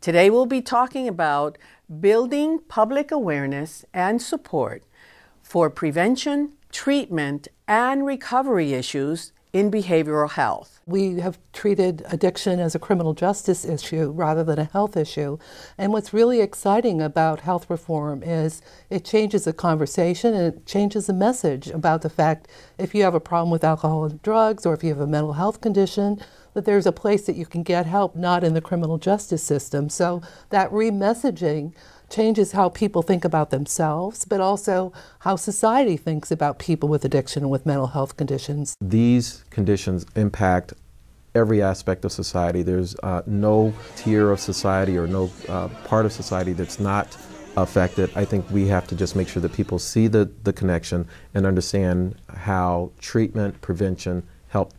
Today we'll be talking about building public awareness and support for prevention, treatment, and recovery issues in behavioral health. We have treated addiction as a criminal justice issue rather than a health issue. And what's really exciting about health reform is it changes the conversation and it changes the message about the fact if you have a problem with alcohol and drugs or if you have a mental health condition, that there's a place that you can get help, not in the criminal justice system. So that remessaging changes how people think about themselves, but also how society thinks about people with addiction and with mental health conditions. These conditions impact every aspect of society. There's uh, no tier of society or no uh, part of society that's not affected. I think we have to just make sure that people see the, the connection and understand how treatment, prevention help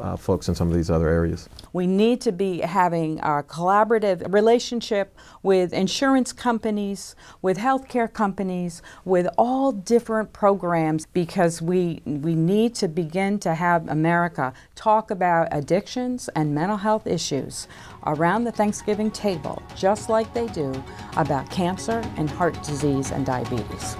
uh, folks in some of these other areas. We need to be having a collaborative relationship with insurance companies, with healthcare companies, with all different programs because we, we need to begin to have America talk about addictions and mental health issues around the Thanksgiving table, just like they do about cancer and heart disease and diabetes.